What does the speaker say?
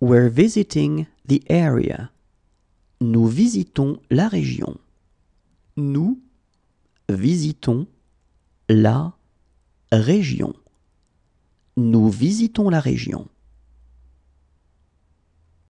We're visiting the area. Nous visitons la région. Nous visitons la région. Nous visitons la région.